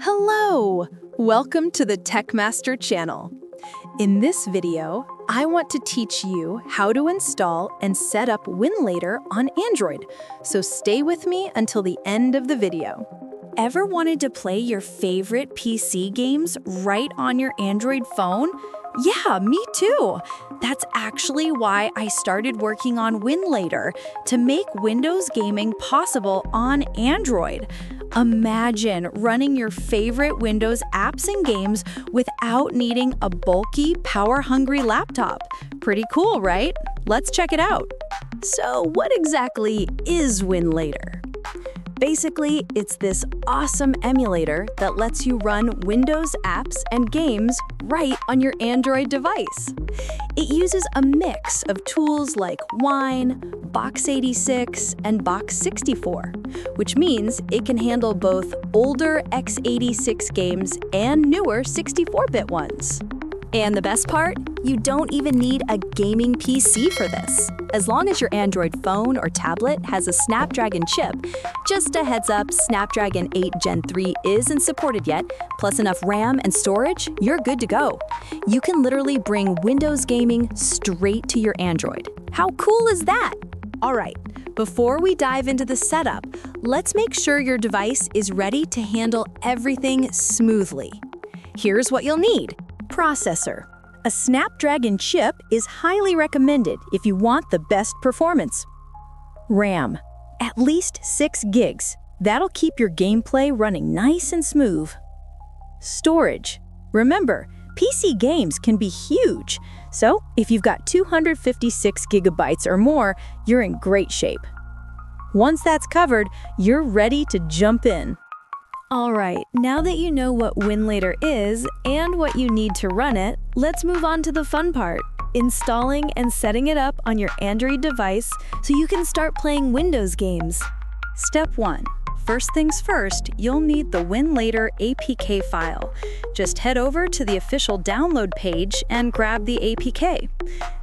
Hello! Welcome to the TechMaster channel. In this video, I want to teach you how to install and set up Winlator on Android, so stay with me until the end of the video. Ever wanted to play your favorite PC games right on your Android phone? Yeah, me too. That's actually why I started working on Winlator to make Windows gaming possible on Android. Imagine running your favorite Windows apps and games without needing a bulky, power-hungry laptop. Pretty cool, right? Let's check it out. So what exactly is Winlator? Basically, it's this awesome emulator that lets you run Windows apps and games right on your Android device. It uses a mix of tools like Wine, Box86, and Box64, which means it can handle both older x86 games and newer 64-bit ones. And the best part? You don't even need a gaming PC for this. As long as your Android phone or tablet has a Snapdragon chip, just a heads up, Snapdragon 8 Gen 3 isn't supported yet, plus enough RAM and storage, you're good to go. You can literally bring Windows gaming straight to your Android. How cool is that? All right, before we dive into the setup, let's make sure your device is ready to handle everything smoothly. Here's what you'll need. Processor. A Snapdragon chip is highly recommended if you want the best performance. RAM. At least 6 gigs. That'll keep your gameplay running nice and smooth. Storage. Remember, PC games can be huge, so if you've got 256 gigabytes or more, you're in great shape. Once that's covered, you're ready to jump in. All right, now that you know what Winlator is and what you need to run it, let's move on to the fun part, installing and setting it up on your Android device so you can start playing Windows games. Step 1. First things first, you'll need the Winlator APK file. Just head over to the official download page and grab the APK.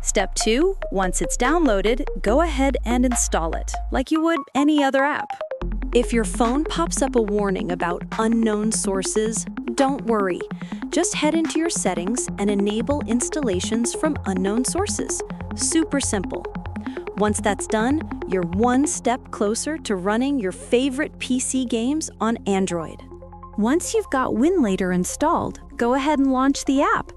Step 2. Once it's downloaded, go ahead and install it, like you would any other app. If your phone pops up a warning about unknown sources, don't worry. Just head into your settings and enable installations from unknown sources. Super simple. Once that's done, you're one step closer to running your favorite PC games on Android. Once you've got Winlator installed, go ahead and launch the app.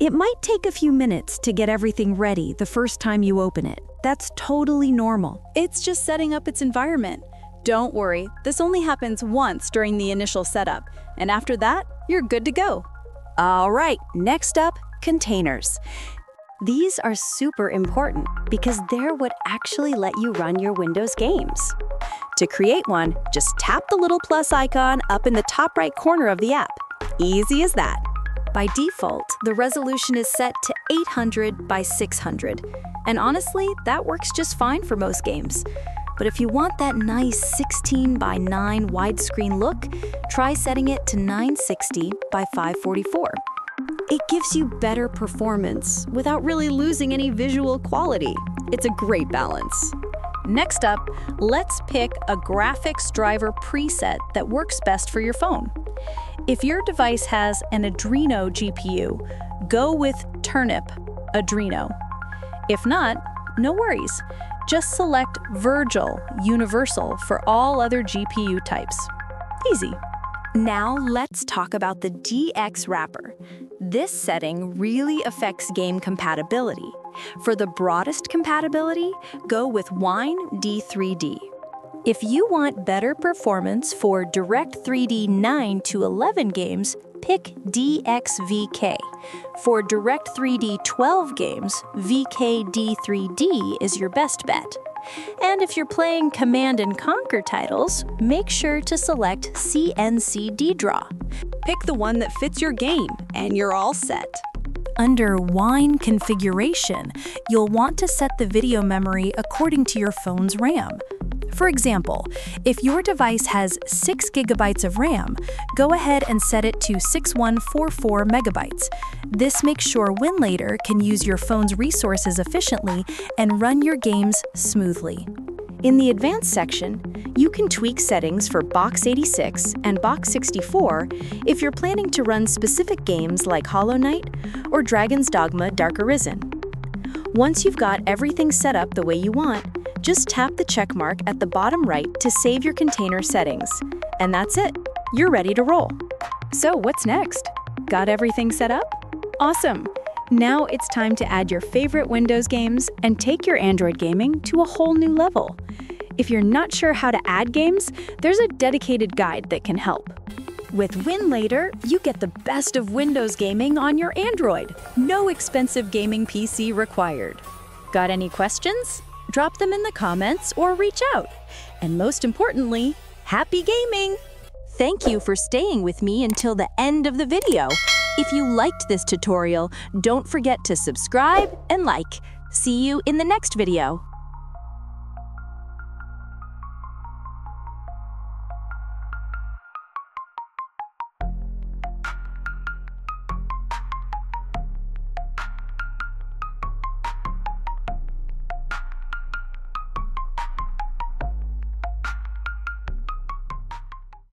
It might take a few minutes to get everything ready the first time you open it. That's totally normal. It's just setting up its environment. Don't worry, this only happens once during the initial setup, and after that, you're good to go. All right, next up, containers. These are super important because they're what actually let you run your Windows games. To create one, just tap the little plus icon up in the top right corner of the app. Easy as that. By default, the resolution is set to 800 by 600, and honestly, that works just fine for most games. But if you want that nice 16 by 9 widescreen look, try setting it to 960 by 544. It gives you better performance without really losing any visual quality. It's a great balance. Next up, let's pick a graphics driver preset that works best for your phone. If your device has an Adreno GPU, go with Turnip Adreno. If not, no worries. Just select VirGL Universal for all other GPU types. Easy. Now let's talk about the DX wrapper. This setting really affects game compatibility. For the broadest compatibility, go with Wine D3D. If you want better performance for Direct 3D 9 to 11 games, pick DXVK. For Direct 3D 12 games, VKD3D is your best bet. And if you're playing Command & Conquer titles, make sure to select CNC Draw. Pick the one that fits your game, and you're all set. Under Wine Configuration, you'll want to set the video memory according to your phone's RAM. For example, if your device has 6 gigabytes of RAM, go ahead and set it to 6144 megabytes. This makes sure Winlator can use your phone's resources efficiently and run your games smoothly. In the Advanced section, you can tweak settings for Box 86 and Box 64 if you're planning to run specific games like Hollow Knight or Dragon's Dogma Dark Arisen. Once you've got everything set up the way you want, just tap the check mark at the bottom right to save your container settings. And that's it. You're ready to roll. So what's next? Got everything set up? Awesome! Now it's time to add your favorite Windows games and take your Android gaming to a whole new level. If you're not sure how to add games, there's a dedicated guide that can help. With Winlator, you get the best of Windows gaming on your Android. No expensive gaming PC required. Got any questions? Drop them in the comments or reach out. And most importantly, happy gaming! Thank you for staying with me until the end of the video. If you liked this tutorial, don't forget to subscribe and like. See you in the next video.